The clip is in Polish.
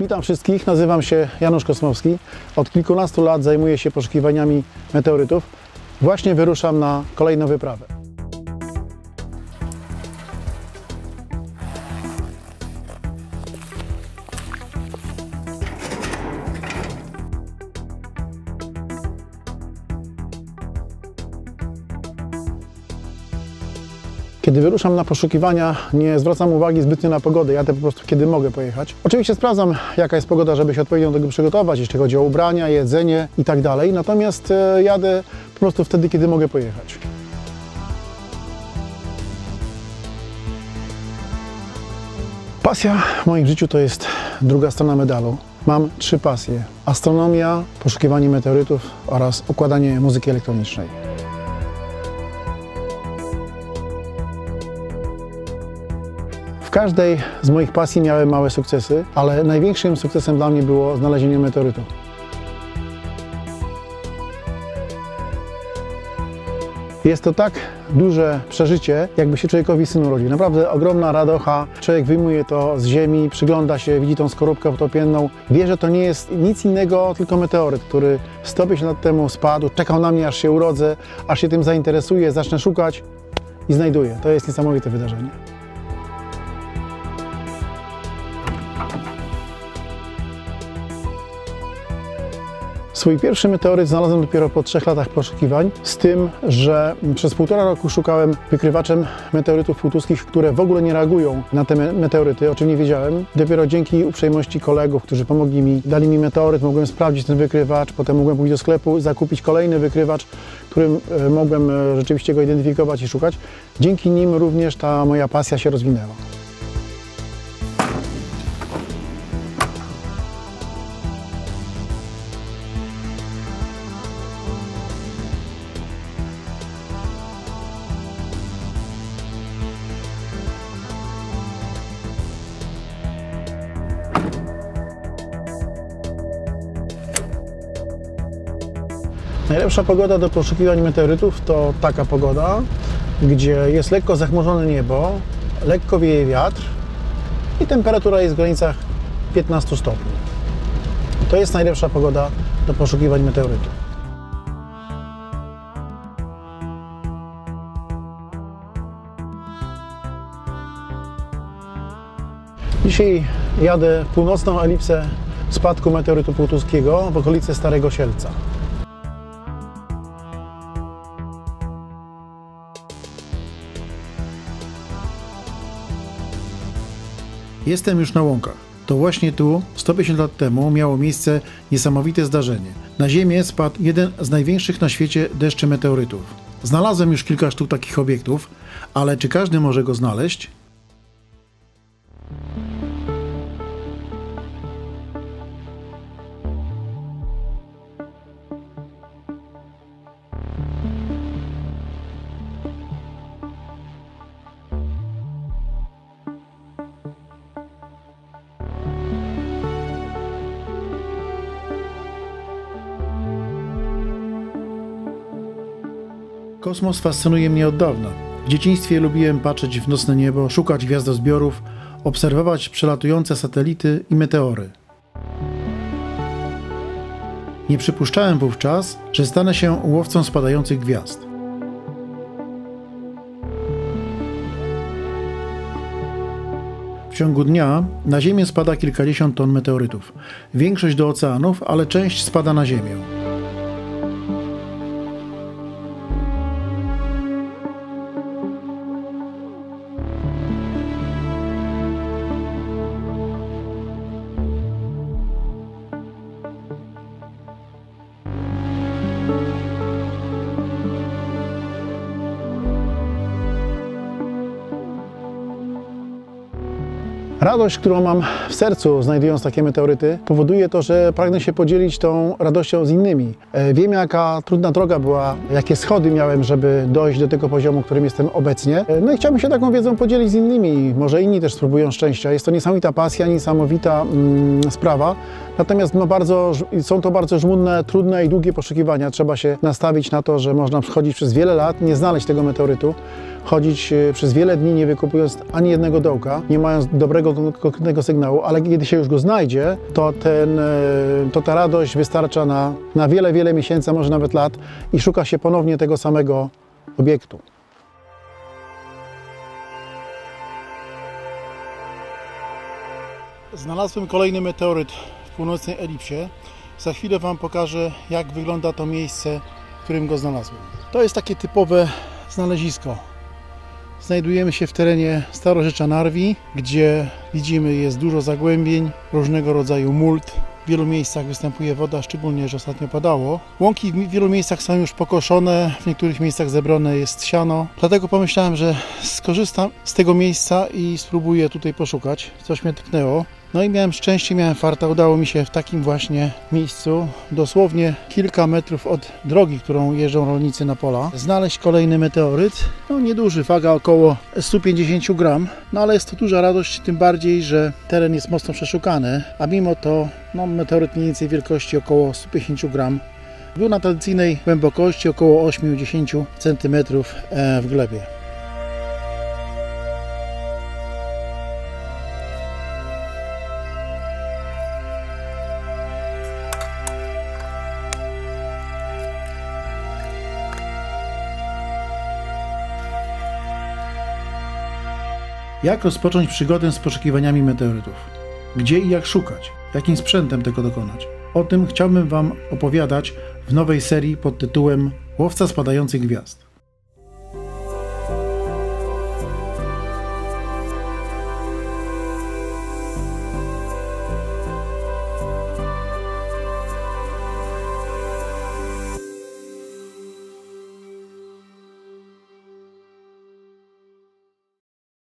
Witam wszystkich, nazywam się Janusz Kosmowski. Od kilkunastu lat zajmuję się poszukiwaniami meteorytów. Właśnie wyruszam na kolejną wyprawę. Kiedy wyruszam na poszukiwania, nie zwracam uwagi zbytnio na pogodę. Jadę po prostu kiedy mogę pojechać. Oczywiście sprawdzam, jaka jest pogoda, żeby się odpowiednio do tego przygotować, jeśli chodzi o ubrania, jedzenie i tak dalej. Natomiast e, jadę po prostu wtedy, kiedy mogę pojechać. Pasja w moim życiu to jest druga strona medalu. Mam trzy pasje: astronomia, poszukiwanie meteorytów oraz układanie muzyki elektronicznej. Każdej z moich pasji miałem małe sukcesy, ale największym sukcesem dla mnie było znalezienie meteorytu. Jest to tak duże przeżycie, jakby się człowiekowi syn urodził. Naprawdę ogromna radocha. Człowiek wyjmuje to z ziemi, przygląda się, widzi tą skorupkę potopienną. Wie, że to nie jest nic innego, tylko meteoryt, który 150 lat temu spadł, czekał na mnie, aż się urodzę, aż się tym zainteresuję, zacznę szukać i znajduję. To jest niesamowite wydarzenie. Swój pierwszy meteoryt znalazłem dopiero po trzech latach poszukiwań, z tym, że przez półtora roku szukałem wykrywaczem meteorytów półtuskich, które w ogóle nie reagują na te me- meteoryty, o czym nie wiedziałem. Dopiero dzięki uprzejmości kolegów, którzy pomogli mi, dali mi meteoryt, mogłem sprawdzić ten wykrywacz, potem mogłem pójść do sklepu, zakupić kolejny wykrywacz, którym e, mogłem e, rzeczywiście go identyfikować i szukać. Dzięki nim również ta moja pasja się rozwinęła. Najlepsza pogoda do poszukiwań meteorytów to taka pogoda, gdzie jest lekko zachmurzone niebo, lekko wieje wiatr i temperatura jest w granicach 15 stopni. To jest najlepsza pogoda do poszukiwań meteorytów. Dzisiaj jadę północną elipsę spadku meteorytu półtuskiego w okolicy Starego Sielca. Jestem już na łąkach. To właśnie tu, 150 lat temu, miało miejsce niesamowite zdarzenie. Na Ziemię spadł jeden z największych na świecie deszczy meteorytów. Znalazłem już kilka sztuk takich obiektów, ale czy każdy może go znaleźć? Kosmos fascynuje mnie od dawna. W dzieciństwie lubiłem patrzeć w nocne niebo, szukać gwiazdozbiorów, obserwować przelatujące satelity i meteory. Nie przypuszczałem wówczas, że stanę się łowcą spadających gwiazd. W ciągu dnia na Ziemię spada kilkadziesiąt ton meteorytów. Większość do oceanów, ale część spada na Ziemię. Thank you. Radość, którą mam w sercu, znajdując takie meteoryty, powoduje to, że pragnę się podzielić tą radością z innymi. E, Wiem, jaka trudna droga była, jakie schody miałem, żeby dojść do tego poziomu, którym jestem obecnie. E, No i chciałbym się taką wiedzą podzielić z innymi. Może inni też spróbują szczęścia. Jest to niesamowita pasja, niesamowita mm, sprawa. Natomiast no bardzo, są to bardzo żmudne, trudne i długie poszukiwania. Trzeba się nastawić na to, że można chodzić przez wiele lat, nie znaleźć tego meteorytu. chodzić e, przez wiele dni, nie wykopując ani jednego dołka, nie mając dobrego, konkretnego sygnału, ale kiedy się już go znajdzie, to, ten, e, to ta radość wystarcza na, na wiele, wiele miesięcy, a może nawet lat i szuka się ponownie tego samego obiektu. Znalazłem kolejny meteoryt w północnej elipsie. Za chwilę Wam pokażę, jak wygląda to miejsce, w którym go znalazłem. To jest takie typowe znalezisko. Znajdujemy się w terenie Starorzecza Narwi, gdzie widzimy jest dużo zagłębień, różnego rodzaju mult. W wielu miejscach występuje woda, szczególnie, że ostatnio padało. Łąki w wielu miejscach są już pokoszone, w niektórych miejscach zebrane jest siano. Dlatego pomyślałem, że skorzystam z tego miejsca i spróbuję tutaj poszukać. Coś mnie tknęło. No i miałem szczęście, miałem farta, udało mi się w takim właśnie miejscu, dosłownie kilka metrów od drogi, którą jeżdżą rolnicy na pola, znaleźć kolejny meteoryt. No nieduży, waga około 150 gram, no ale jest to duża radość, tym bardziej, że teren jest mocno przeszukany, a mimo to no, meteoryt mniej więcej wielkości około 150 gram. Był na tradycyjnej głębokości około 8-10 cm e, w glebie. Jak rozpocząć przygodę z poszukiwaniami meteorytów? Gdzie i jak szukać? Jakim sprzętem tego dokonać? O tym chciałbym Wam opowiadać w nowej serii pod tytułem Łowca spadających gwiazd.